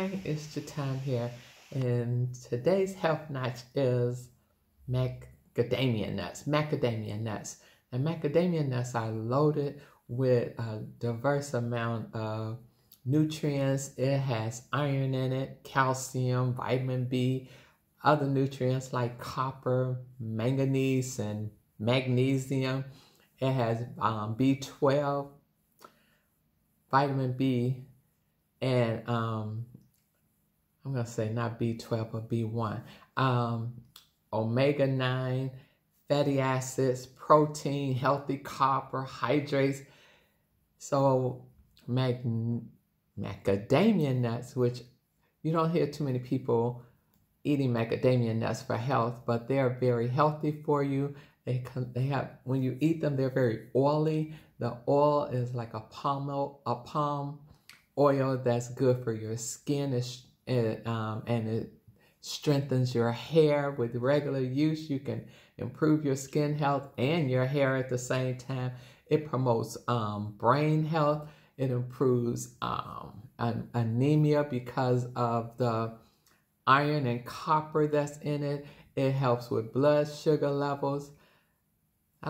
Hi, it's your time here. And today's health nut is macadamia nuts. Macadamia nuts. And macadamia nuts are loaded with a diverse amount of nutrients. It has iron in it, calcium, vitamin B, other nutrients like copper, manganese, and magnesium. It has um, B12, vitamin B, and um, I'm going to say not B12, but B1. Um, omega 9, fatty acids, protein, healthy carbohydrates. So, mag- macadamia nuts, which you don't hear too many people eating macadamia nuts for health, but they're very healthy for you. They, they have when you eat them, they're very oily. The oil is like a palm a palm oil that's good for your skin and, um, and it strengthens your hair with regular use. You can improve your skin health and your hair at the same time. It promotes um, brain health. It improves um, an anemia because of the iron and copper that's in it. It helps with blood sugar levels.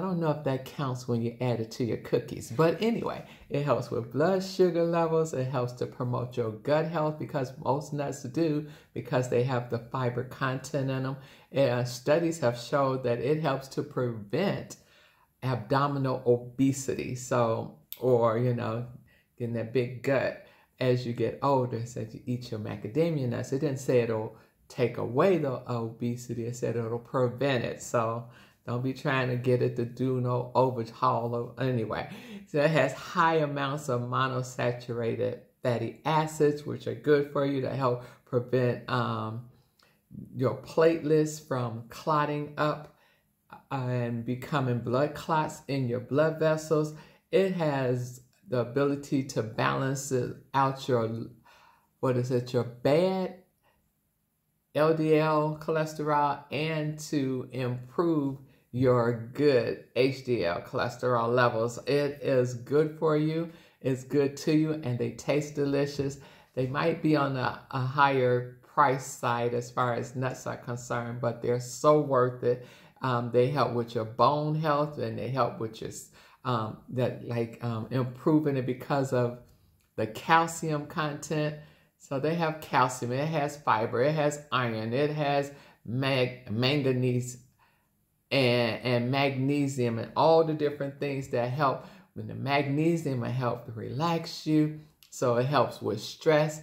I don't know if that counts when you add it to your cookies, but anyway, it helps with blood sugar levels. It helps to promote your gut health because most nuts do because they have the fiber content in them. And studies have showed that it helps to prevent abdominal obesity. So, or, you know, getting that big gut as you get older. So you eat your macadamia nuts. It didn't say it'll take away the obesity. It said it'll prevent it. So, don't be trying to get it to do no overhaul. Anyway, so it has high amounts of monosaturated fatty acids, which are good for you to help prevent um, your platelets from clotting up and becoming blood clots in your blood vessels. It has the ability to balance out your, what is it, your bad LDL cholesterol and to improve your good HDL cholesterol levels. It is good for you, it's good to you, and they taste delicious. They might be on a, a higher price side as far as nuts are concerned, but they're so worth it. Um, they help with your bone health and they help with your um, that like um, improving it because of the calcium content. So they have calcium, it has fiber, it has iron, it has mag- manganese and, and magnesium and all the different things that help. When the magnesium will help to relax you, so it helps with stress.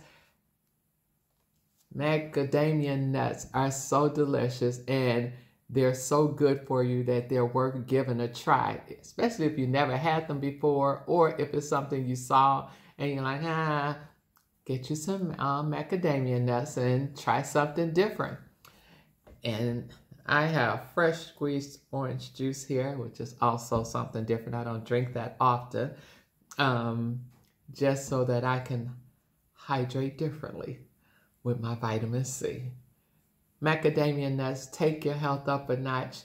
Macadamia nuts are so delicious and they're so good for you that they're worth giving a try, especially if you never had them before or if it's something you saw and you're like, ah, get you some um, macadamia nuts and try something different. And I have fresh squeezed orange juice here, which is also something different. I don't drink that often, um, just so that I can hydrate differently with my vitamin C. Macadamia nuts take your health up a notch.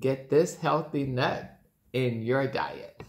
Get this healthy nut in your diet.